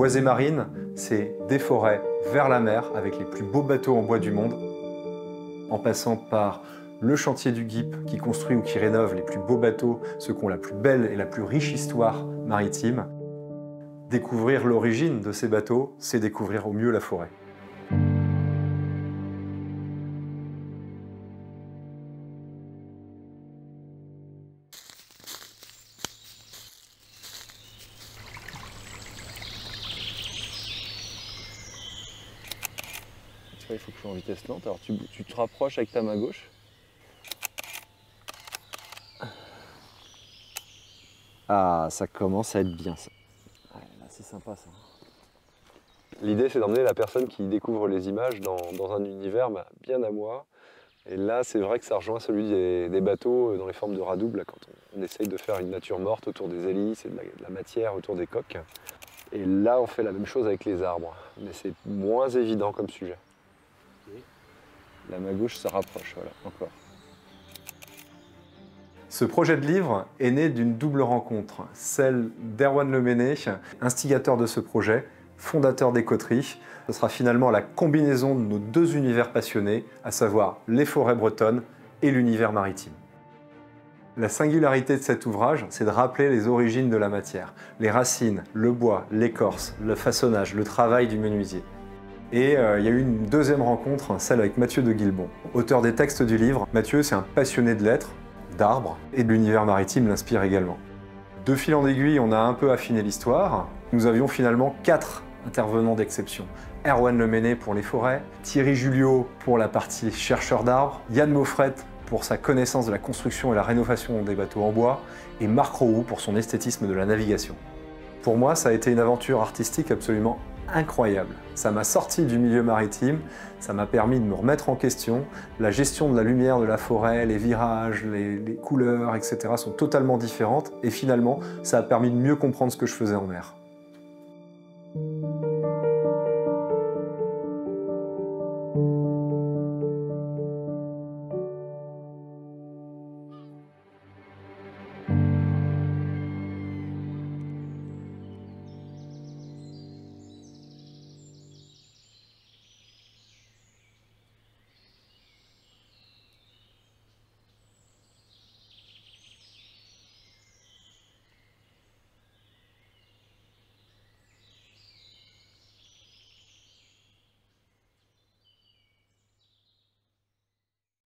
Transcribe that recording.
Boisé Marine, c'est des forêts vers la mer avec les plus beaux bateaux en bois du monde, en passant par le chantier du GIP qui construit ou qui rénove les plus beaux bateaux, ceux qui ont la plus belle et la plus riche histoire maritime. Découvrir l'origine de ces bateaux, c'est découvrir au mieux la forêt. Il faut que je sois en vitesse lente. Alors tu, tu te rapproches avec ta main gauche. Ah, ça commence à être bien ça. c'est sympa ça. L'idée c'est d'emmener la personne qui découvre les images dans, un univers bah, bien à moi. Et là c'est vrai que ça rejoint celui des, bateaux euh, dans les formes de radoubles, quand on, essaye de faire une nature morte autour des hélices et de la matière autour des coques. Et là on fait la même chose avec les arbres, mais c'est moins évident comme sujet. La main gauche se rapproche, voilà, encore. Ce projet de livre est né d'une double rencontre, celle d'Erwan Leméné, instigateur de ce projet, fondateur des coteries. Ce sera finalement la combinaison de nos deux univers passionnés, à savoir les forêts bretonnes et l'univers maritime. La singularité de cet ouvrage, c'est de rappeler les origines de la matière, les racines, le bois, l'écorce, le façonnage, le travail du menuisier. Et euh, il y a eu une deuxième rencontre, celle avec Mathieu de Guilbon, auteur des textes du livre. Mathieu, c'est un passionné de lettres, d'arbres, et de l'univers maritime l'inspire également. De fil en aiguille, on a un peu affiné l'histoire. Nous avions finalement quatre intervenants d'exception. Erwan Leméné pour les forêts, Thierry Julio pour la partie chercheur d'arbres, Yann Moffret pour sa connaissance de la construction et la rénovation des bateaux en bois, et Marc Roux pour son esthétisme de la navigation. Pour moi, ça a été une aventure artistique absolument incroyable. Ça m'a sorti du milieu maritime, ça m'a permis de me remettre en question. La gestion de la lumière de la forêt, les virages, les, couleurs, etc. sont totalement différentes. Et finalement, ça a permis de mieux comprendre ce que je faisais en mer.